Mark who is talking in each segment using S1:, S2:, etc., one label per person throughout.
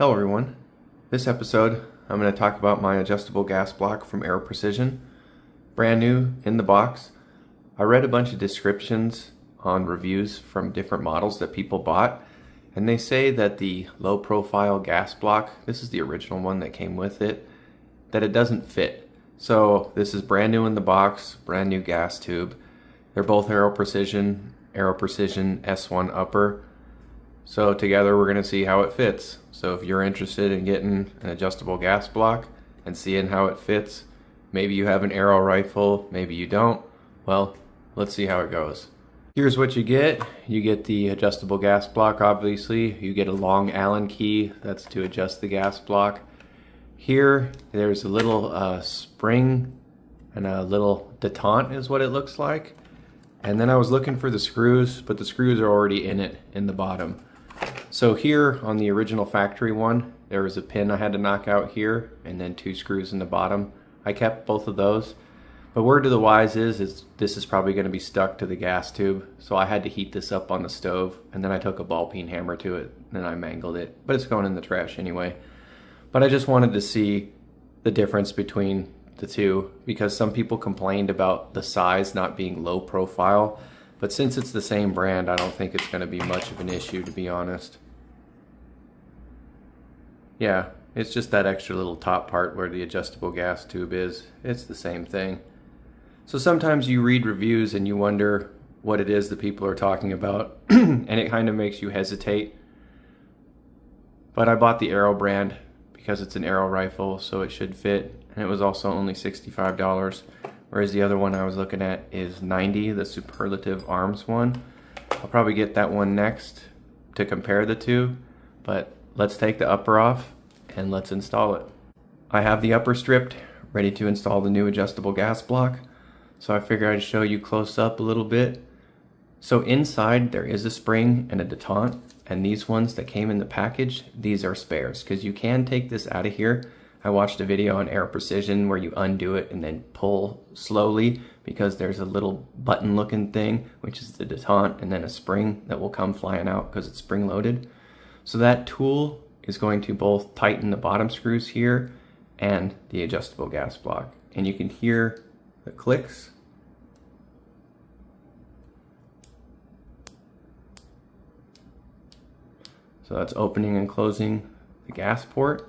S1: Hello everyone. This episode I'm going to talk about my adjustable gas block from Aero Precision. Brand new in the box. I read a bunch of descriptions on reviews from different models that people bought and they say that the low profile gas block, this is the original one that came with it, that it doesn't fit. So this is brand new in the box, brand new gas tube. They're both Aero Precision, Aero Precision S1 upper. So together we're gonna see how it fits. So if you're interested in getting an adjustable gas block and seeing how it fits, maybe you have an Aero rifle, maybe you don't, well, let's see how it goes. Here's what you get. You get the adjustable gas block, obviously. You get a long Allen key, that's to adjust the gas block. Here, there's a little uh, spring and a little detente is what it looks like. And then I was looking for the screws, but the screws are already in it in the bottom. So here on the original factory one, there was a pin I had to knock out here and then two screws in the bottom. I kept both of those. But word to the wise is, is this is probably going to be stuck to the gas tube. So I had to heat this up on the stove and then I took a ball peen hammer to it and I mangled it. But it's going in the trash anyway. But I just wanted to see the difference between the two because some people complained about the size not being low profile. But since it's the same brand, I don't think it's going to be much of an issue, to be honest. Yeah, it's just that extra little top part where the adjustable gas tube is. It's the same thing. So sometimes you read reviews and you wonder what it is that people are talking about, and it kind of makes you hesitate. But I bought the Aero brand because it's an Aero rifle, so it should fit, and it was also only $65 whereas the other one I was looking at is 90, the Superlative Arms one. I'll probably get that one next to compare the two, but let's take the upper off and let's install it. I have the upper stripped, ready to install the new adjustable gas block, so I figured I'd show you close up a little bit. So inside there is a spring and a detente, and these ones that came in the package, these are spares, because you can take this out of here I watched a video on Aero Precision where you undo it and then pull slowly because there's a little button looking thing, which is the detente, and then a spring that will come flying out because it's spring loaded. So that tool is going to both tighten the bottom screws here and the adjustable gas block. And you can hear the clicks. So that's opening and closing the gas port.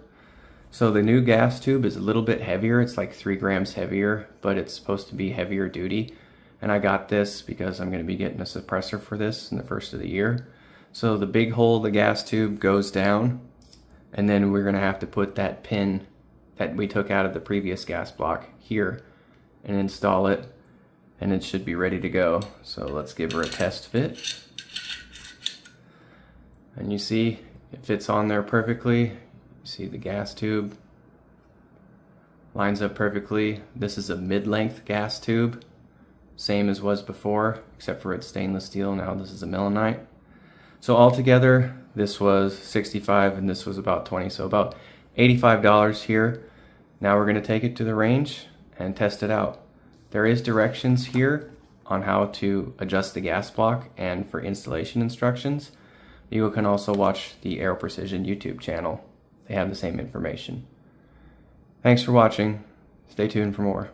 S1: So the new gas tube is a little bit heavier. It's like three grams heavier, but it's supposed to be heavier duty. And I got this because I'm going to be getting a suppressor for this in the first of the year. So the big hole of the gas tube goes down and then we're going to have to put that pin that we took out of the previous gas block here and install it and it should be ready to go. So let's give her a test fit. And you see it fits on there perfectly. You see the gas tube lines up perfectly. This is a mid-length gas tube, same as was before, except for it's stainless steel. Now this is a Melonite. So altogether, this was 65 and this was about 20, so about $85 here. Now we're gonna take it to the range and test it out. There is directions here on how to adjust the gas block and for installation instructions. You can also watch the Aero Precision YouTube channel they have the same information. Thanks for watching. Stay tuned for more.